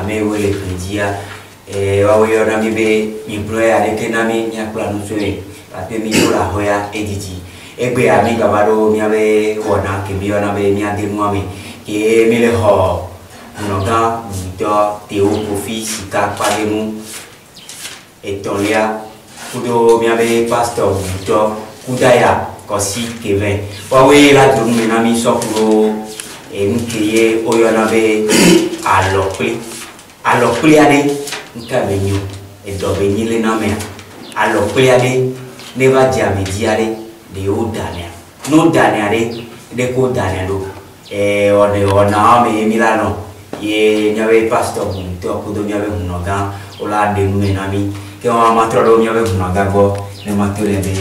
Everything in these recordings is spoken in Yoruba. ame wo e ƒe dzia woawo yɔna mi be miblɔ ya ɖeke na mi miakpla nu tso ye gake mi ɖo le ahɔ ya edzidzi egbe ya mi gava ɖo miabe wɔna ke mi yɔna be miade nua me ye mi le xɔ nɔgã buitɔ tewo kofi sika kpa ɖe nu etɔ̃lia kudo miabe pastɔ buitɔ kudaya kɔsi kevɛ woawoe la donu me na mi sɔkuɖo enuke ye be alɔkpli alɔkpli aɖe ŋka be nyo edɔ be nyile na mea alɔkpli aɖe ne va dze ame dzi aɖe ɖe wo danea no danea ɖe ɖe ko danea ɖo ɛɛ ɔɖe ɔna wɔme ye mi la nɔ ye miabe pastɔ ŋutɔ kudo miabe ŋunɔ gã wola ɖe nu me na mi ke wɔn amatrɔ ɖewo miabe ŋunɔ gã gbɔ ne ma to le be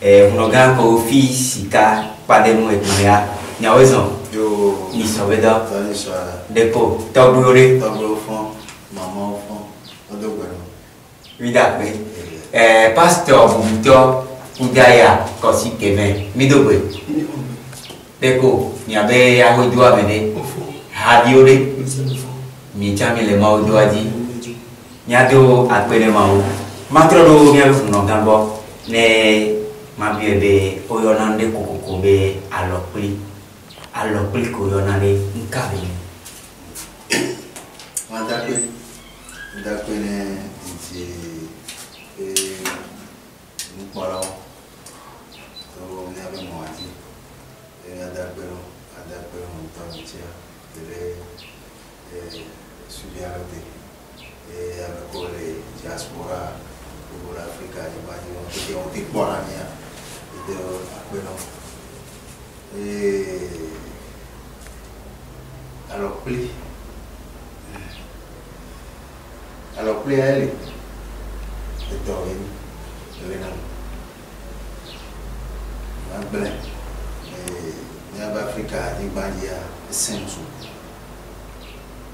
ɛɛ ŋunɔ gã ko fi sika kpa ɖe nu ekplɔ ya nyawo zɔn nisɔn bɛ dɔ ɖeko tɔgbuwo ɖe tɔgbuwo fɔn amɔfɔ ɔdo gbɛdɔ. widagbe ɛɛ pásítọ̀ bùbùtɔ kudaya kɔsi kɛmɛ midogbe deko nyabe ahodoɔ amene hadio de mitsami le mawo doa dzi nyado akpe ne mawo matrɔ ɖo miabe funɔ gã gbɔ ne mabiɔe be woyɔna nu ɖe kokoko be alɔkpli alɔkpli ko yɔna ɖe nka be ndakpene nti mkpọrọ tọwọ ní abẹ mọwájú eré adágbẹrún adágbẹrún tọmítíà eré sudialote abẹkọọlẹ diaspora gbogbo Áfíríkà ìbájú wọn tó jẹ wọn ti kpọra níyà ìdẹ àpẹrún alọpẹlẹ. Alors priez-le. Et dormez. Dormez dans le blé. il y a des saints. Des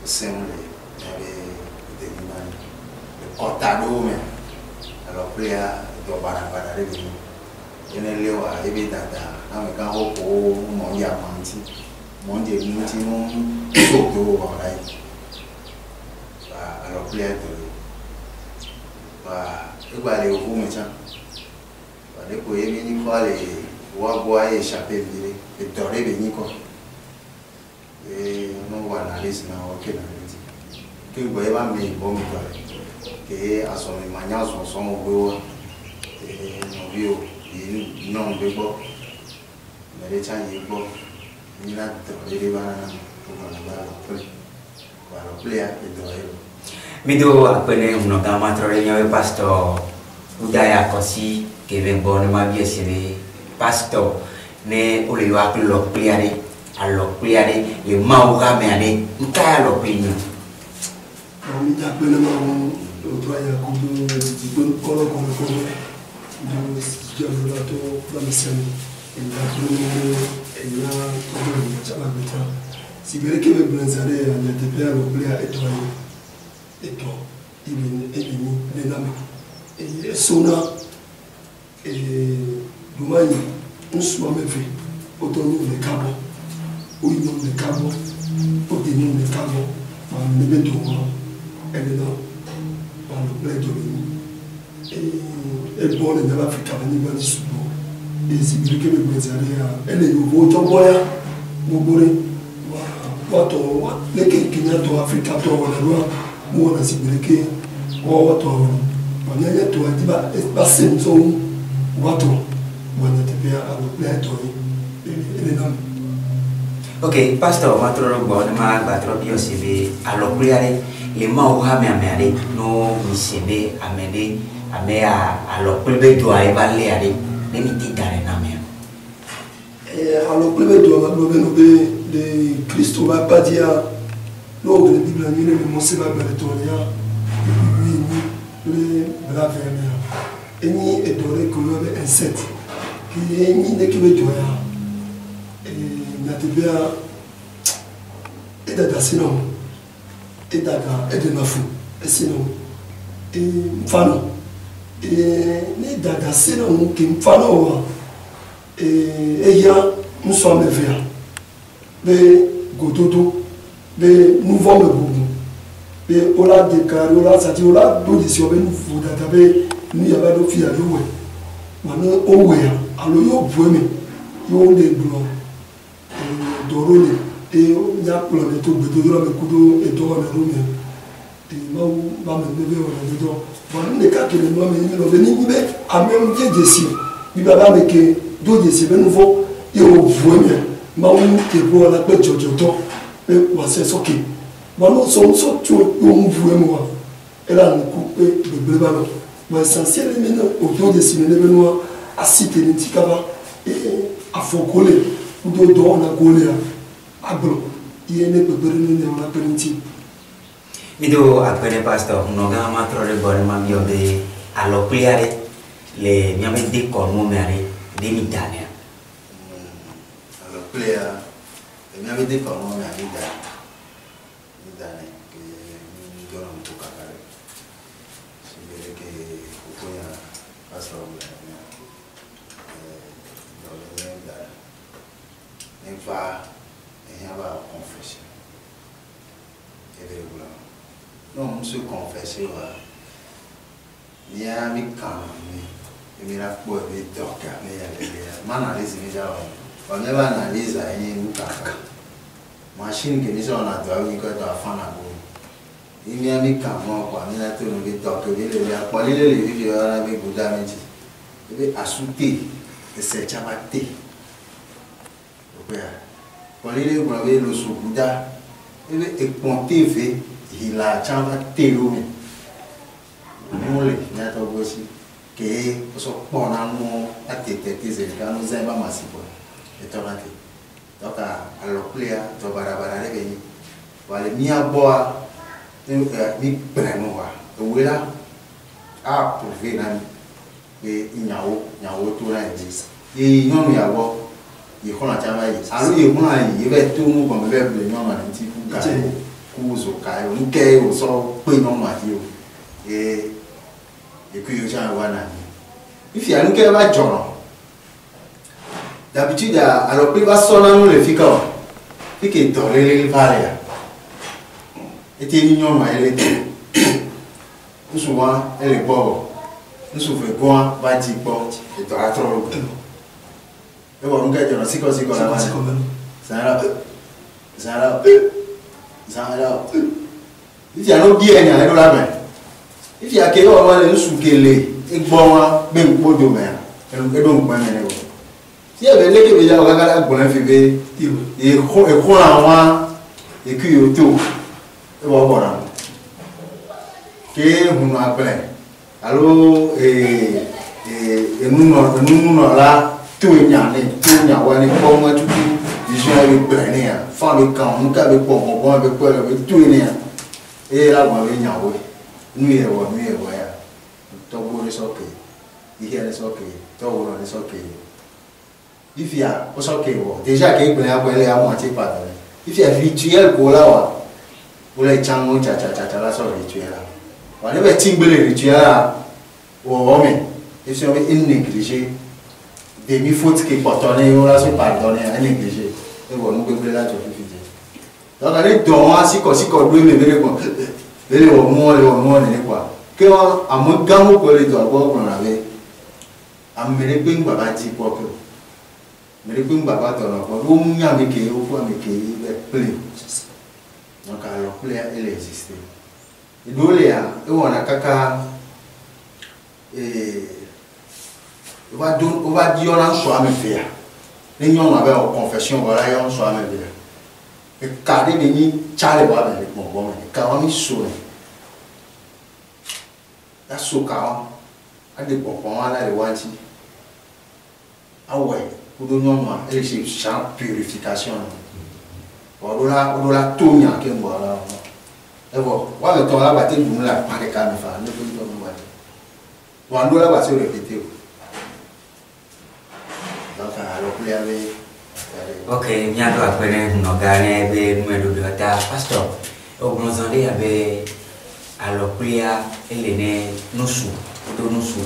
saints, il y avait des animaux. Des cortados même. Alors priez, dormez dans le blé. yẹn lé wa ebi dada láwọn ẹka ọkọ mọ ọjà mọ ntí mọ ọjà mọ ntí mọ ọjọ ọ̀rọ̀ yìí clear the way ba ịgbara iwu nwecha ba dịkwa ebe nyikọ a na-eyi ụwa gụọ ya ịshape mmiri ịdọrọ ebe nyikọ ee n'ụwa na lis na oke na nti kemgbe ebe a mmiri bụ mmitọrọ ka asọmịmanya asọsọ ụgbọwa ee n'obi yìí náà gbé gbọ́ mẹ̀rẹ́chá yìí gbọ́ ní láti tẹ̀wọ́ lé lé bá rárá gbogbo àgbà àròpẹ́lẹ̀ àròpẹ́lẹ̀ àpẹ̀dọ̀ ẹ̀rọ. mi Midu appena uno gama trore nyawe pastor udaya kosi keve bonu ma bie sebe pasto ne ole yo aklo kliare alo kliare e ma o game ale nka alo pinyo. Ami ja pele ma won o to aya ko do ti pe kolo ko ko do jo la to la misani en la to en la to ni chala bita. Sibere kebe blanzare ya netepea lo kliare etoye. ètò ìlú lẹ́nàmì sona dumanyi nsuo mɛfɛ ɔtɔnyi wòle kabɔ oyin wòle kabɔ ɔtɔnyi wòle kabɔ maa mi bɛ dùn wọn ɛdi na maa mi bɛ dùn wọn ɛgbɔn le bɛ b'a fɛ kaba ni sugbɔ esi bi kebe gbèsè ale ya ɛlɛ yovo tɔ bɔ ya gbogbo de wa wa tɔ wa ne kɛ kenya tɔ afirika tɔ wɔ la do wa muona sipelekee wao watu waone wanyanya e tuwajiba basi mzungu watu wanatembea aletoi ile e, e nam ok pastor matroro gbɔ ne ma gbatrɔ bi ɔsi be alɔkuli aɖe le mawo hame ame aɖe no misi be ame ɖe ame ya alɔkuli be dɔa ye va lé aɖe ne mi ti da ɖe na mea. alɔkuli be dɔa ma gblɔ be no be le kristu ba gbadzia n'oge dibia nyere m mụsị na beretụrụ ya ibu iwu lórí blavenia ẹni ẹdọrẹ kọlọ bẹ ẹnsẹt kí ẹni dẹkẹ bẹ jọ ya nàti bẹ ẹdada sinọ ẹdada ẹdẹnafu ẹsinọ ẹnfanọ ní dada sinọ kì í fanọ wa e ẹyà nsọ amẹfẹ bẹ gòdodo be nu vɔm le bubu be wola de ka ɖe wola sati wola ɖo dzesi wɔ be nu vo dada be nu ya va ɖo fi ya ɖo wɔe ma ne wowɔea alo yewo bue me ye wo le gblɔ dɔ ɖo le eye nya kplɔ le to gbedodoɖa me ku ɖo edɔ wɔna ɖo mea eye mawu ba me ne be wɔna dodɔ ma nu ɖeka ke nua me nyi be nenyi be amewo dze dzesi bi ba ba me ke do dzesi be nu vɔ ye wo bue mea mawu ke bo wɔla kple dzɔdzɔtɔ. pé wọ́n ṣe sókè wọn ló sọ sọ tí ó ń vu ẹ mu wa ẹ là ń kú pé gbègbè bá lọ wọn ẹsànsẹ́ e mi náà òjò de sinmi lé mi nu wa a sì tẹ̀lé ti kaba ee afọkọlẹ ndó dọ́wọ́ na kọ́lẹ a agbọ̀n iye ne gbègbè ní ní ọ̀nà pẹ̀lú ti. ido akpɛrɛ pastor nɔgã ma trɔ ɖe gbɔ ɖe ma miɔ be alɔkpli aɖe le miame dekɔnu me aɖe ɖe mi danea. Mm, alɔkplia. èmi amédèkọ àwọn ọmọ mi àgbéjáde nígbàdàn pé ní gbọ́dọ̀ mi tó kàkà rẹ̀ ṣe bẹ̀rẹ̀ kẹ òkú yà pásítọ̀ ọ̀gbìn àgbẹ̀ yà lọ́dọ̀ ní ìgbàdàn nípa ẹ̀yìn àbá confession ẹ̀rẹ̀ ìwúlọ̀ náà ń sọ confession wa ní àmì kan mi èmi rà pọ̀ ẹ̀mí dọ̀kà mi yà lẹ́yìn mana lè sinmi dáhùn whenever na laser ẹni ewu kàkà machine kìíní sọ̀rọ̀ nà tó àwọn ikọ̀ tó afọ́nà bò ìmí àmì kàn mọ́ ọkọ̀ àmì náà tó lóbi tọ̀ kébí lè lè akpọ̀ lílé lè fífi ọ̀rọ̀ náà bí gbódà méjì ebi asute ẹsẹ̀ tsaba te òkúya akpọ̀ lílé gbọ́dọ̀ bí lóso gbódà ebi ekpọ̀n tèvé ìlà tsaba te lómi mú lè ní àtọ́gbọ́sí kéé wosọ kpọ̀ nánú àtètè tèzè kánú zẹ́ bá ma sì bọ̀ etɔna te donc alɔkplea zɔ barabara ɖe ke nyi wa le mía gbɔa mi gblɛ nu wa ewoe la aƒoƒe na mi pe nyawo nyawo to na dzi ye nyɔnu ya gbɔ yi xlɔna tsa va yi alo yi xlɔna yi yi va to nu gɔme va ble nyɔnua ŋuti ku ga yi ku zo ga yi nu ke yi wosɔ kpe nyɔnua fi o ye eku yi wo tsa wa na mi fifia nu ke va dzɔnɔ. D'abitude, alors plus va sonner nous le fico, puis qu'il dort les valeurs. Et t'es mignon, elle est Nous souvent, elle est pauvre. Nous souvent, quoi, va e dire bon, et t'auras trop. Et bon, on gagne, on sait quoi, c'est quoi la masse. Zara, Zara, Zara. If you are not here, you are not If you are here, you are not here. If you are here, you are not here. If you are here, you are yɛbɛ leke bɛ ya o ka kala gbɔnɛ fi bɛ ekuna wa eku yi o to e b'o bɔra ke hunu agblɛ alo ee ee enunɔ enunɔla to nya ne to nya wa ne kpɔ ŋa tutu vision bɛ gblɛ ne ya fan bɛ kan nuka bɛ kpɔ mɔgɔn bɛ kpɔ bɛ to ne ya eye la gbɔn bɛ nya o nu yɛ wɔ nu yɛ wɔ ya tɔgbɔ ne sɔ ke ihe ne sɔ ke tɔwɔ ne sɔ ke ifia kɔsɔ ke wɔ deja ke gblẽ akɔ ele amu ati kpa dɔlɛ ifia fi tuyɛ ko la wa wole tsa ŋu tsatsatsatsa la sɔ ri tuyɛ la wa ne bɛ ti gbele ri tuyɛ la wɔwɔ me efisɛ wɔn e neglige demi faute ke kpɔtɔ ne wo la so pa dɔ ne e neglige e wɔ nu gbegble la tso fifi dze dɔnku ne dɔn wa sikɔsikɔ do eme be ne kɔ ele wɔ nuwɔ le wɔ nuwɔ nene kɔa ke wa amegãwo kɔ le dɔ gbɔ kplɔ na be ame ɖe gbe ŋgbaba ti kpɔ ke o mere kpe ŋgbà bá tọrọ kpɔ wo ŋu nya mi ke wo fún mi ke ebe kple nɔka lɔ kple ele existe eɖewo lea ewɔna kaka ee wova do wova di yɔna ŋusua me fia ne nyɔnua bɛ wɔ confession wɔ la yɔ ŋusua me fia eka ɖe de nyi tsa le wɔ me le gbɔgbɔ me eka wɔ mi so ne ya so ka wɔ aɖe gbɔgbɔ wɔ la le wɔ ŋuti awɔe udonyoŋua ele eh, si sa purification wa oɖola oɖola to nya ke ŋgɔ la evɔ woame tɔ la bate dum le akpa ɖeka me fa ne to ŋutɔ me bate wa ŋdo la bate o répété o donc alo kple ya be. ok míaɖo akpe ne nɔga ne be numeɖoɖoa ta pastor ogbonzɔn ɖe abe alɔkplia ele ne nusu woɖo nusu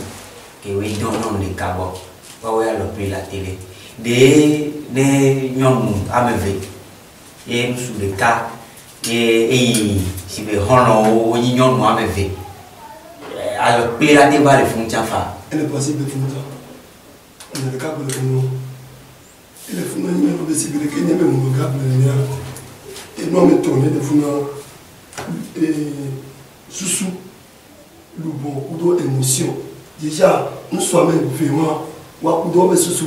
ke woe dɔn nyɔnu ɖeka gbɔ woawoe alɔkpli la tele de ne nyɔnu ame ve ye ŋutsu ɖeka ye eyi si be xɔlɔwo wonye nyɔnu ame ve alɔ kple la te va le funu tsa fa. ele pasi be funu tsa ame ɖeka ko le funu ele funu nye ɔbe si be ɖeke nye be ŋgɔ ga ble nya enua me tɔ ne le funua ee susu lubɔ kudo émotion déjà ŋusua me ve ma wa kudo ɔbe susu.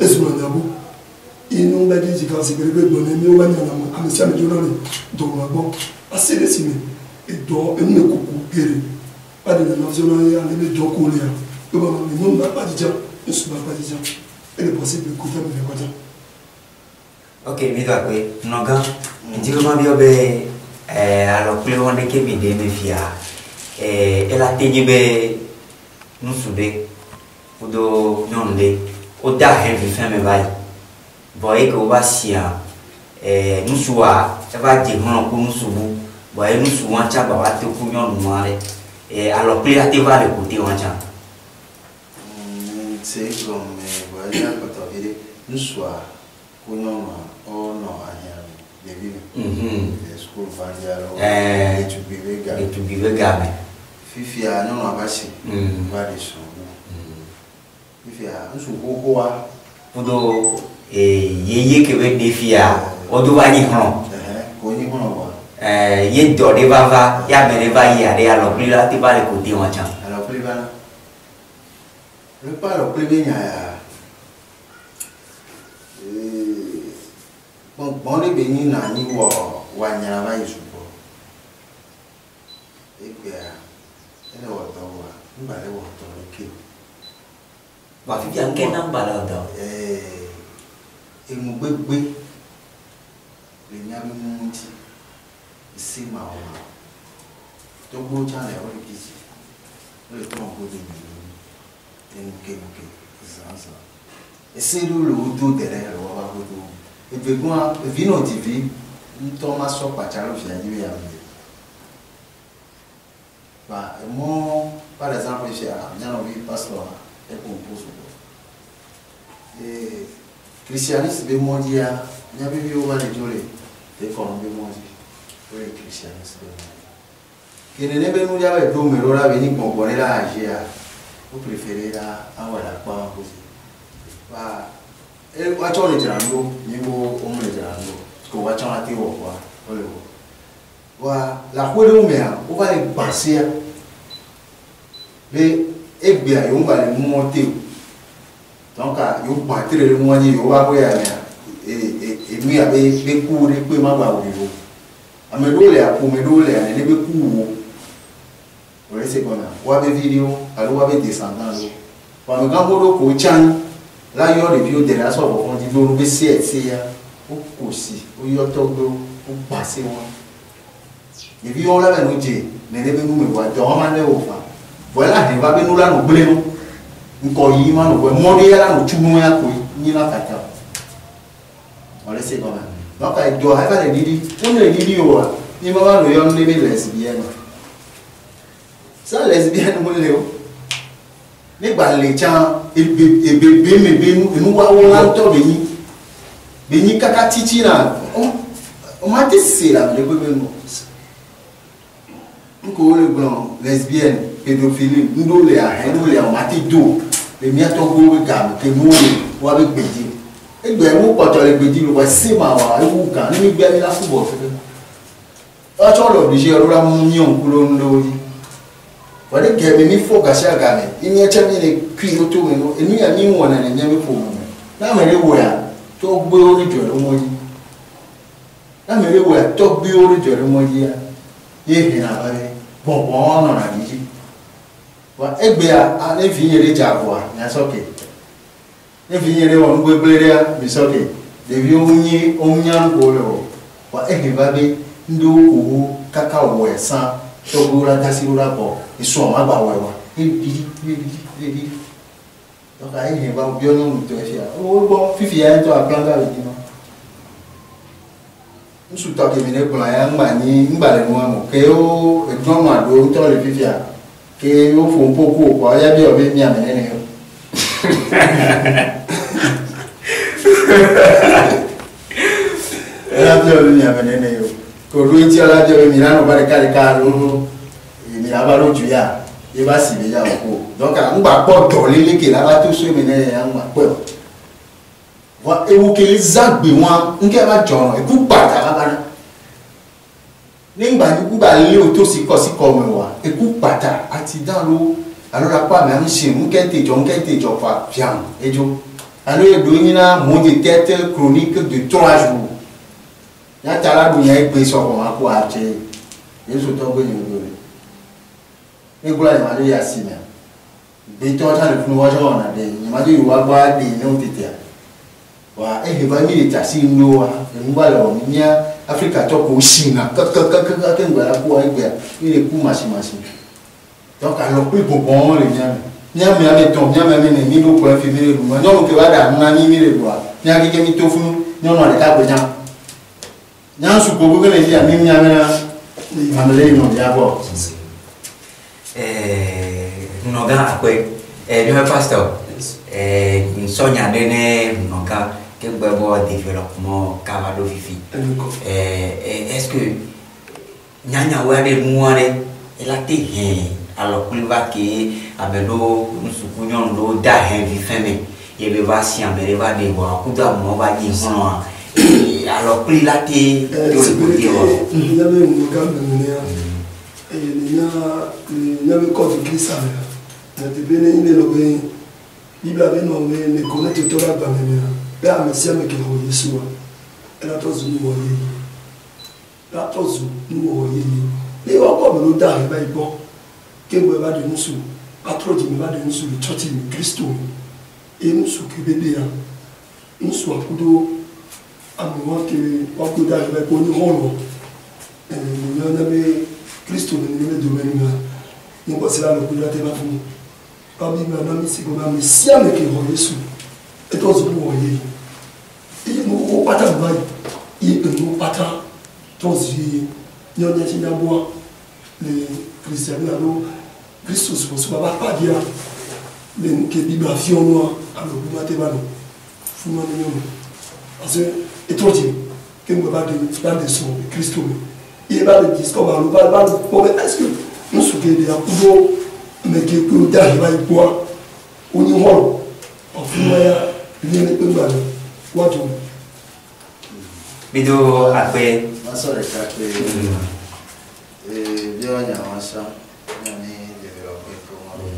ezuma nyabu inu bɛ di jika si gbɛrɛgbɛ dɔɔni mi wa ɲana ma ami sami joona ni dɔgɔma gbɔ a se de si mi dɔ emu ne ko k'u gere ba de nana fɛn ye ale bɛ jɔ k'o le yan b'a ma nin mun na ba jija ne su ba jija e de bɔ bi ko fɛn mi kɔjá. ok mi ka pe nɔgɔn njigoma bi o bɛ eh, ɛɛ alɔ kule wɔn de ke mi de mi fia ɛɛ eh, ela te nyi bɛ nusu de kudo nyɔnu de o da hɛvi fɛn mi ba yi bɔn e ke o ba sia ɛɛ nusu wa e ba dze hlɔn ko nusu bu bɔn e nusu wa tsa ba wa te ku nyɔnu ma ɖe ɛɛ alɔkpli ate va le kote wa tsa. se gblɔm mɛ bɔn e ya kpɔtɔ bi de nusua ko nyɔnua ɔnɔ ahia ɖevi me. sukulu fani alo ɛɛ etugbi be ga me. etugbi be ga me. fifia nyɔnua ba si. va de sɔn fifia nsu xoxoa kudo yeye kebe ne fia o do va nyi xlɔ ko nyi xlɔ wa ye dɔ de va va ya me de va yi aɖe alɔkpli la te va le ko de wɔn tsã alɔkpli va la ne pa alɔkpli be nya ya gbɔn ne be nyi na nyi wɔ wa nya va yi sugbɔ egbea ele wɔ dɔ wa nu ba le wɔ wàfífi àńkẹ́ nọ́mbà lọ́dọ̀. èmu gbégbé lèmi abimú ti ìsí màá wọn tó gbó jàlẹ̀ ọ̀rẹ́ kejì lórí tó wọn gbódò nìyí ẹnu kéwòké ìsànsà ìsí lórí ojú dẹ̀rẹ̀ rẹ̀ wọ́n bá gbódò ìgbégun ìbí náà ti fi ntọ́ má sọ pàtàkì òfin àyíwé àmì ba mo par exemple chez Arabien on vit pas loin e eh, composo e christianisme be modi ya nya be bi o wale jore e kon be modi o e christianisme be modi kene ne be nu ya be do me ro la be ni gbogbo re la aje ya o prefere la awa la pa ko si e wa cho ni jara ndo ni mo o mo la ti wo wa o le wo wa la kwere o me ya o ba le gbasia be egbe a yewo gba le mumɔ te o donc yewo gba tere le mumɔ dzi yewo va be ya enu ya be be ku ɖe kpe ma gba wòye o ame ɖewo le aƒome ɖewo le ane ɖe be ku wo wòle se gbɔna woa be vi ɖewo alo woa be descendant ɖewo wɔamegãwo ɖewo ko tsan la yɔ ɖeviwo de la sɔ vɔvɔ didi wo be se ese ya woko si woyɔ tɔgbewo wogba se wɔn ɖeviwo la be nu dze nene be me wa dɔ wɔm aɖe wo fa wala de va be nula no gbele no nko yi ma no we mo de yala no chumu ya ko ni na ka ta wala se ba ba ka do ha ba de didi un de didi o ni ma ba no yo ni be lesbienne sa lesbienne mo le o nígbà lè tsa ebebe mebe enuwawo la ŋutɔ be nyi be nyi kaka titi na o ma te se la le gbegbe nu nkɔ wo le gblɔ lesbienne pédophilie nuɖo le ahɛ nuɖo le amati do le miatɔ gbɔ ga ke nuwo le wa be gbedi egbe wo kpɔtɔ le gbedi lo wa se ma wa ewu ga ne mi gbia mi la subɔ fɛ watsɔ le obligé ɔlɔ la mu nyɔ o lo nu ɖewo dzi wa ne gɛmɛ mi fɔ gasi agame emia tse mi le kui ɖo to mi no enu ya mi wɔna le nye mi ƒome na ame ɖe wɔa tɔgbewo ne dzɔ ɖe mɔ dzi na ame ɖe wɔa tɔgbewo ne dzɔ ɖe mɔ dzia yehe na babe bɔbɔ ɔnɔ na wa egbea ale fi yere dza avɔa nyasɔke efi yere wɔ nugbegblea misɔke ɖeviwo nyi wonya nugo le o wa ehe babe ndo owu kaka wɔɛ sã tɔgbo la dasiwo la bɔ esɔn ma gba wɔɛ wa ebidi ebidi ebidi dɔnke ehe ba biɔ nyɔnu tɔ fia wo gbɔ fifia yɛ tɔ aplanga le dzi ma ŋutsutɔ kemi ne gblɔ ya ŋgba nyi ŋgba le nua mo ke wo nyɔnu aɖewo ŋutɔ le fifia ke woƒo ŋpoku o kɔ ya bi wɔ be miame nene o. ya bi wɔ be miame nene o ko ɖo ŋuti la bi wɔ be mi nanɔ ba ɖeka ɖeka lolo mi ava ɖo dzu ya ye va si be ya o ko donc ŋgba kpɔ dɔ lele ke la va to so mi ne ya ŋgba kpɔ o wa ewu ke zagbe wa ŋkɛ va dzɔn eku gbata nígbàdúgbà ilé òtó sí kọsíkọ mẹ́wàá ekú pàtà àti dáró alórapá mi à ń ṣe nkẹ́tẹ̀jọ nkẹ́tẹ̀jọ fà fìàm ẹjọ alo edo nyina mo de tête chronique de trois jours yàtà aládùn yẹn gbé sọ̀rọ̀ wọn kó àjẹ yéésù tó gbé yòó lórí egbúra yìí má lè yà sí mi gbẹtọ sani fún wọn sọ wọn àdé yìí má lè yòó wá gbọ́ àdé yìí ní òtítẹ́ wa ehe bá mi lè tà sí inú wa èmi bá lọ wọn afrika tsɔ ko si na kakakakaka ŋgɔ ya ko egbe ya ye le ku masimasi donc alɔ kple bɔbɔn le nyame nyame ya mi tɔn nyame mi ne mi do kplɔ fi mi le ɖu nyɔnu ke wa ɖa nu na mi mi le ɖua nyakeke mi to funu nyɔnua ɖeka gbe nya nyansu ko gbogbo le yi ya mi nyame na mame le yi nɔ ya bɔ. nɔgã akɔe ɛɛ mi ƒe pastor ɛɛ nsɔnya ɖe ne nɔgã que gbɛbɔ développement kaba do fifi ɛɛ est-ce que nyanyawɔ aɖe nu aɖe ela te hɛn alɔkuli va ke ame ɖewo nusuku nyɔnu ɖewo da hɛn vi fɛn me yebe va si ame ɖe va ɖe wɔna kudo amewo va dzi hlɔa alɔkuli la te do le godi wɔ. ne bɛ ŋun ka mɛmɛ ya eye ne nya ne bɛ kɔ vigili sa ya ne te mm. be ne yi ne lɔ be bibla be nɔ be ne ko ne te tɔ la gba mɛmɛ ya bɛɛ amesia me kele wɔ yesu wa ɛna tɔ zu nu wɔ ye yi ɛna tɔ zu nu wɔ ye yi ne wa kɔ mi no da yɛ bɛ gbɔ kebo yɛ ba de nusu patrɔji mi de nusu e nusu kebe de ya nusu akudo amewa ke wa ko da yɛ bɛ ko ni hɔlɔ ɛɛ nyɛ ne be kristu ne ne be domɛni na ne bɔ sira me ko yɛ te ba fun mi ba bi mi na yé iye mo wó pátá báyìí iye pẹ̀lú pátá tó sì yé ní ọjọ́ tí yá bọ́ lè kìrìsìtẹ́nì àlọ́ Christus kò sí bàbá pàdé à lè ní ké bíbá fi ọ̀nù à àlọ́ bí wọ́n ti bá lọ fún wọn nínú mi àti ètò ọ̀jì kí n bàbá de bá de sọ Kristo mi iye bá de discover àlọ́ bá bá wọ́n bẹ ẹ́sìkì ń sùn kéde àkúrò mẹ́kẹ́ pé ó dá ìbá ipò à ó ní hàn ọ̀fun wáyà ilé mm. eh, ní pẹ́ngbà ni wọ́n tún. bídó àpẹ. wọ́n sọ̀rọ̀ ká pé bí ọ̀nyà wọn ṣá ní ní dèbèrèpé tó wọn.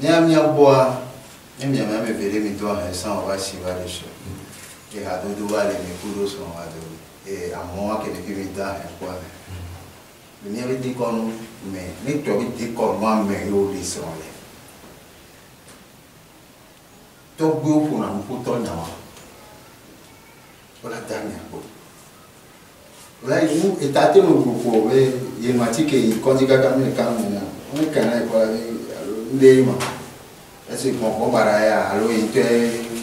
ní àmì àbúwá ní mi àmì àmì mi tó àwọn ẹ̀sán ọba ṣì wà lè ṣọ ìhà dúdú wà lè mi kúrò sùn wà lè àwọn akẹ́lẹ́ kí mi dá ẹ̀kọ́ rẹ̀. Mm. ní ẹbí díkọ̀nù mẹ́ nítorí díkọ̀nù àmì yóò lè sọ̀rọ̀ tɔgbewo ƒona nukutɔ nyama wòle ata miakpɔ wòle ayi nu eta te no gbogbo be yemati ke yi kɔdzi kaka mi ka nu na ne kana yi kɔla alo nde yi ma esi kpɔnkpɔ ba la ya alo yi tɛ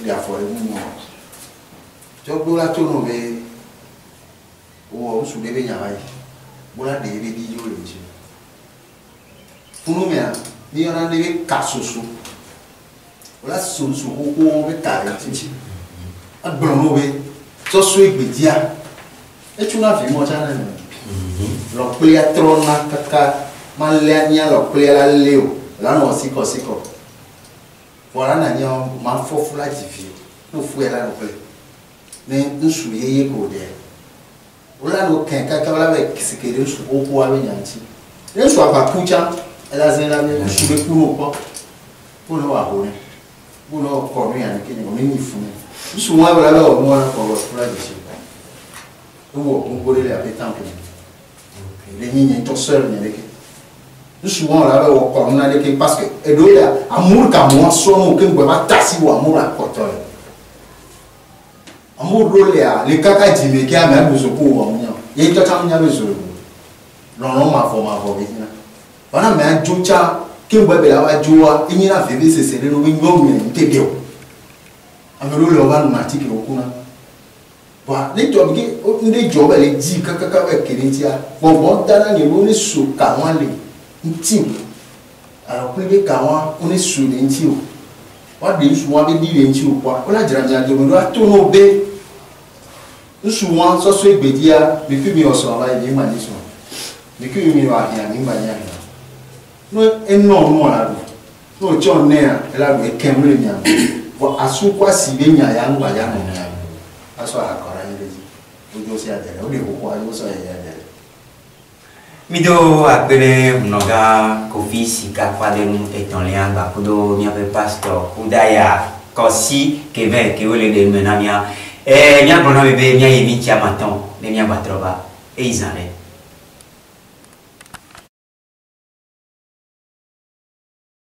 ɖe afɔ ɖe nu ma tɔgbewo la to no be wɔ nusu ɖe be nyama yi wòle ɖe yi be di yi wòle dzi funu mea mi yɔna ɖe be kasoso o la sòrò sòrò kókó bɛ ta yɛ titi a gblɔ n'o bɛ tsɔsɔ egbedia etsu na vi mɔ tsa ne nɔ lɔkplia trɔ na kaka ma lé anya lɔkplia la lé o la nɔ sikɔsikɔ vɔ la nanyɛ ma fɔfu la dzi vi n'o fu yɛ la lɔkpli ne nusu yeye ko dɛ o la n'o kɛn kaka la bɛ sike de nusu a bɛ nya ŋuti ne nusu afa ku tsa ɛlazɛ la bɛ nusu bɛ ku n'o kpɔ kó ne wa ho ne bó lọ́wọ́ kọ̀ mí àní kí ni mo ní ní ìfún mi níṣù wọn wẹ̀rẹ̀ lọ́wọ́ mú wọn kọ̀ọ̀rọ̀ fúnra jù sí i wọ́n kún kórè lè àbí tán kùnú lẹ́yìn yẹn tó sẹ́rù yẹn lẹ́kẹ̀ níṣù wọn wẹ̀rẹ̀ lọ́wọ́ kọ̀ mí náà lẹ́kẹ̀ pásítọ̀ ẹ̀dọ́ yà amúrù kà mú wọn sọ́nù kí n gbọ́ bá tàṣí wọ amúrù àkọ́tọ̀ yẹn amúrù ló lẹ̀ à lè káká jìnnì kí àmì àgbèsòkò wọ̀ mí yàn tó tá ke gbẹgbẹ la wa dzo wa enyi na fefe sese ɖe no nyɔ ŋun yɛn te de o ame ɖewo le wova nu ma tike wo kuna bɔn ne dzɔ bi ke ne dzɔ bɛ le dzi kakaka bɛ kele ŋutia bɔbɔ da na ne wo ne so ka wa le ŋuti o alakuli be ka wa wo ne so le ŋuti o wa ɖe nusu wa be di le ŋuti o bɔn wo la dzradzra dome do ato no be nusu wa sɔsɔ egbedia mi fi mi wɔ sɔrɔ la yi mi ma di sɔrɔ mi fi mi wɔ ahia mi ma di ahia no enɔ eh, no la do no tsɔ nɛ a ela do ekɛm le nya bɔ asukɔ asi be nya ya ŋgba ya nɔ nya asɔ akɔra yi le dzi o do si adɛ o de koko ayi o sɔ yɛ adɛ. mido akpe ɖe nɔga kofi sika kpa ɖe nu etɔ̃lia gbakudo míaƒe pastɔ kudaya kɔsi kevɛ kewo le ɖe nume na mía ɛɛ míagblɔ mi be míayi eh, mi tsi amatɔn ne míagbatrɔ va eyi zã ɖe.